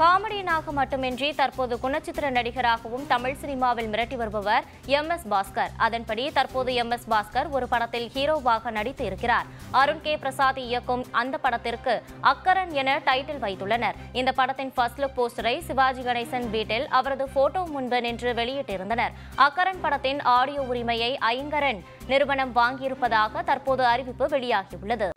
காமெடியனாக மட்டுமின்றி தற்போது குணச்சித்திர நடிகராகவும் தமிழ் சினிமாவில் மிரட்டி வருபவர் எம் எஸ் பாஸ்கர். அதன்படி தற்போது எம் எஸ் பாஸ்கர் ஒரு படத்தில் ஹீரோவாக நடித்து இருக்கிறார். அருண் கே பிரசாத் இயக்கும் அந்த படத்திற்கு அக்கரன் என டைட்டில் வைத்துள்ளனர். இந்த படத்தின் ஃபர்ஸ்ட் லுக் போஸ்டரை சிவாஜி கணேசன் வீட்டில் அவரது போட்டோ முன்பு நின்று வெளியிட்டிருந்தனர். அக்கரன் படத்தின் ஆடியோ உரிமையை ஐங்கரன் நிறுவனம் வாங்கியிருப்பதாக தற்போது அறிவிப்பு வெளியாகியுள்ளது.